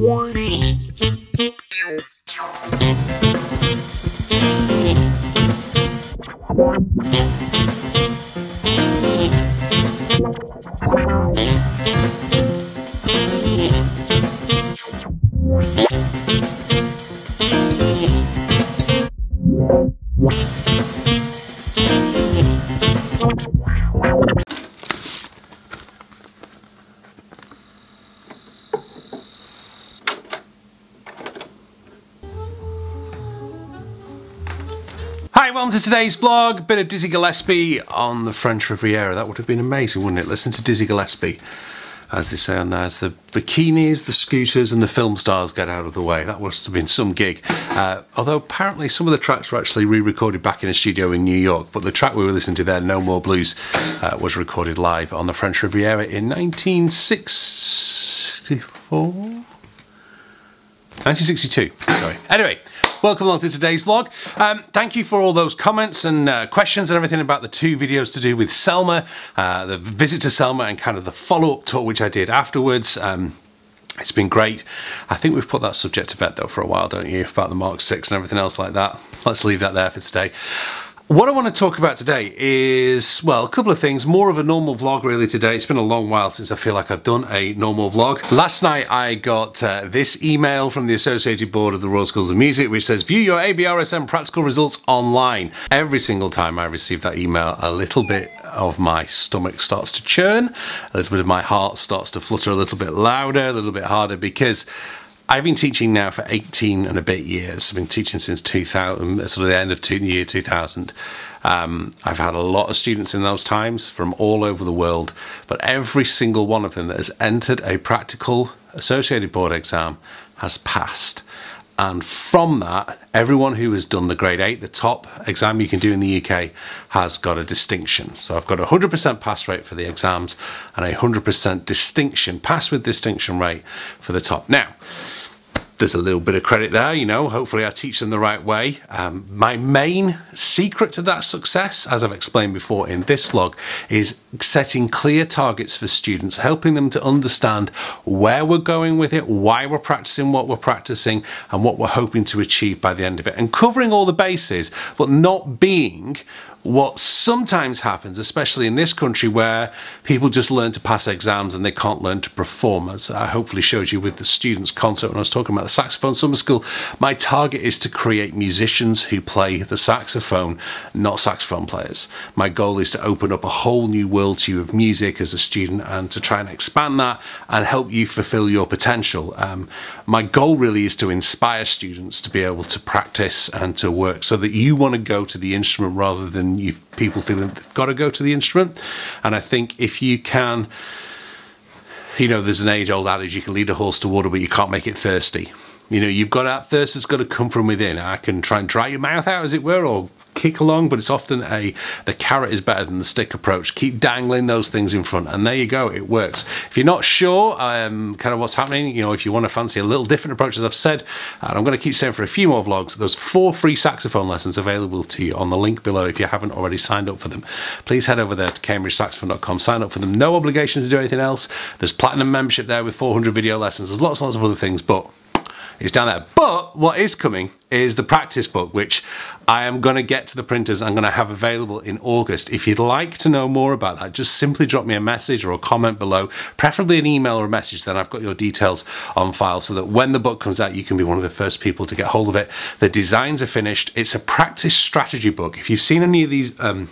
Hi, to today's vlog. Bit of Dizzy Gillespie on the French Riviera. That would have been amazing, wouldn't it? Listen to Dizzy Gillespie, as they say on there, as the bikinis, the scooters and the film stars get out of the way. That must have been some gig. Uh, although apparently some of the tracks were actually re-recorded back in a studio in New York, but the track we were listening to there, No More Blues, uh, was recorded live on the French Riviera in 1964? 1962, sorry. Anyway, welcome along to today's vlog. Um, thank you for all those comments and uh, questions and everything about the two videos to do with Selmer, uh, the visit to Selmer and kind of the follow-up tour which I did afterwards. Um, it's been great. I think we've put that subject to bed though for a while, don't you? About the Mark 6 and everything else like that. Let's leave that there for today. What I want to talk about today is, well, a couple of things. More of a normal vlog really today. It's been a long while since I feel like I've done a normal vlog. Last night I got uh, this email from the Associated Board of the Royal Schools of Music which says, view your ABRSM practical results online. Every single time I receive that email, a little bit of my stomach starts to churn, a little bit of my heart starts to flutter a little bit louder, a little bit harder because I've been teaching now for 18 and a bit years. I've been teaching since 2000, sort of the end of two, the year 2000. Um, I've had a lot of students in those times from all over the world, but every single one of them that has entered a practical associated board exam has passed. And from that, everyone who has done the grade 8, the top exam you can do in the UK, has got a distinction. So I've got a 100% pass rate for the exams and a 100% distinction, pass with distinction rate for the top. Now, there's a little bit of credit there, you know, hopefully I teach them the right way. Um, my main secret to that success, as I've explained before in this vlog, is setting clear targets for students, helping them to understand where we're going with it, why we're practicing what we're practicing, and what we're hoping to achieve by the end of it. And covering all the bases, but not being what sometimes happens, especially in this country where people just learn to pass exams and they can't learn to perform, as I hopefully showed you with the students concert when I was talking about the saxophone summer school, my target is to create musicians who play the saxophone, not saxophone players. My goal is to open up a whole new world to you of music as a student and to try and expand that and help you fulfill your potential. Um, my goal really is to inspire students to be able to practice and to work so that you want to go to the instrument rather than you people feeling they've got to go to the instrument. And I think if you can, you know, there's an age-old adage, you can lead a horse to water, but you can't make it thirsty. You know, you've got that thirst that's got to come from within. I can try and dry your mouth out, as it were, or kick along, but it's often a the carrot is better than the stick approach. Keep dangling those things in front, and there you go, it works. If you're not sure um, kind of what's happening, you know, if you want to fancy a little different approach, as I've said, and I'm going to keep saying for a few more vlogs, there's four free saxophone lessons available to you on the link below if you haven't already signed up for them. Please head over there to cambridgesaxophone.com, sign up for them. No obligation to do anything else. There's platinum membership there with 400 video lessons. There's lots and lots of other things, but it's down there. But what is coming is the practice book, which I am going to get to the printers. I'm going to have available in August. If you'd like to know more about that, just simply drop me a message or a comment below, preferably an email or a message. Then I've got your details on file so that when the book comes out, you can be one of the first people to get hold of it. The designs are finished. It's a practice strategy book. If you've seen any of these, um,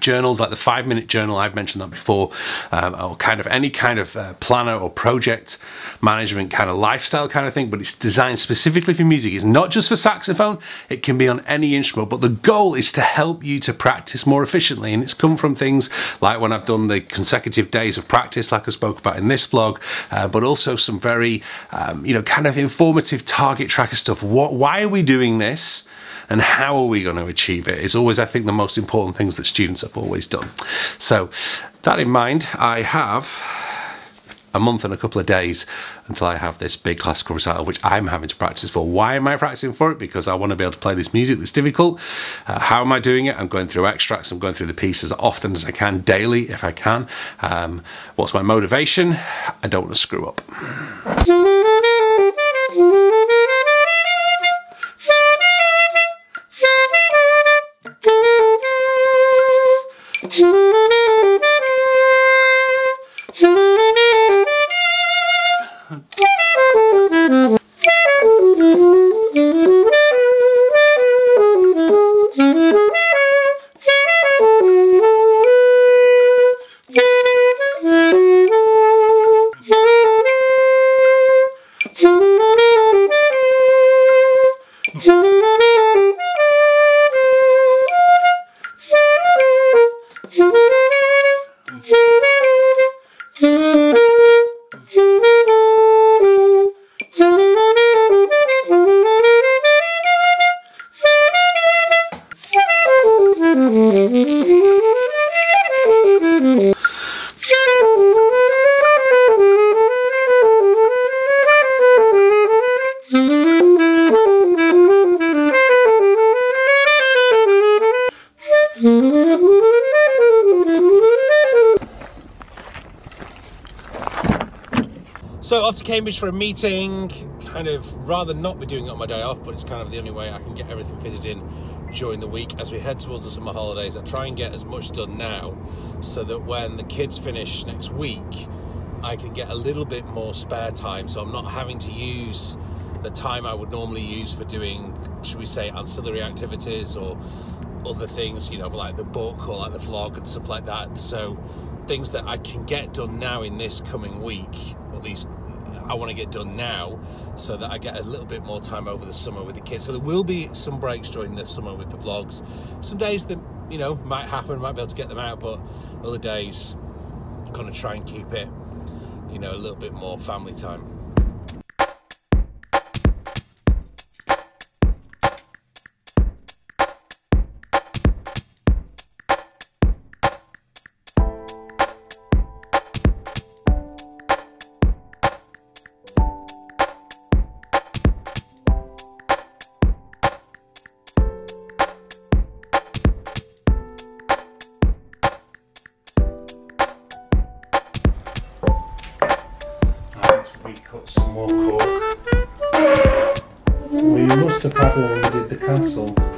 journals like the five minute journal I've mentioned that before um, or kind of any kind of uh, planner or project management kind of lifestyle kind of thing but it's designed specifically for music. It's not just for saxophone. It can be on any instrument but the goal is to help you to practice more efficiently. And it's come from things like when I've done the consecutive days of practice like I spoke about in this vlog uh, but also some very um, you know kind of informative target tracker stuff. What why are we doing this and how are we going to achieve it is always, I think, the most important things that students have always done. So that in mind, I have a month and a couple of days until I have this big classical recital, which I'm having to practice for. Why am I practicing for it? Because I want to be able to play this music that's difficult. Uh, how am I doing it? I'm going through extracts, I'm going through the piece as often as I can, daily if I can. Um, what's my motivation? I don't want to screw up. So off to Cambridge for a meeting, kind of rather not be doing it on my day off, but it's kind of the only way I can get everything fitted in during the week as we head towards the summer holidays. I try and get as much done now so that when the kids finish next week, I can get a little bit more spare time so I'm not having to use the time I would normally use for doing, should we say, ancillary activities or other things, you know, like the book or like the vlog and stuff like that. So things that I can get done now in this coming week, at least I want to get done now so that I get a little bit more time over the summer with the kids. So there will be some breaks during the summer with the vlogs. Some days that, you know, might happen, might be able to get them out, but other days, kind of try and keep it, you know, a little bit more family time. Cut some more cork. Well, you must have had one when you did the castle.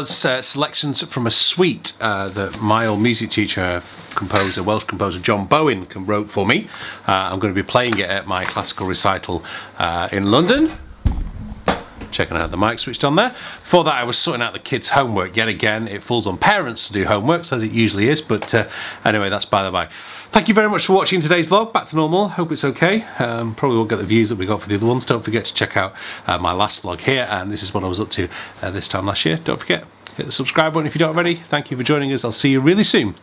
Was uh, selections from a suite uh, that my old music teacher, composer, Welsh composer John Bowen wrote for me. Uh, I'm going to be playing it at my classical recital uh, in London. Checking out the mic switched on there. For that I was sorting out the kids' homework. Yet again, it falls on parents to do homework, as it usually is, but uh, anyway, that's by the by. Thank you very much for watching today's vlog. Back to normal. Hope it's okay. Um, probably won't get the views that we got for the other ones. Don't forget to check out uh, my last vlog here. And this is what I was up to uh, this time last year. Don't forget, hit the subscribe button if you don't already. Thank you for joining us. I'll see you really soon.